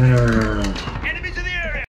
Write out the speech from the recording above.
no, no, no, no.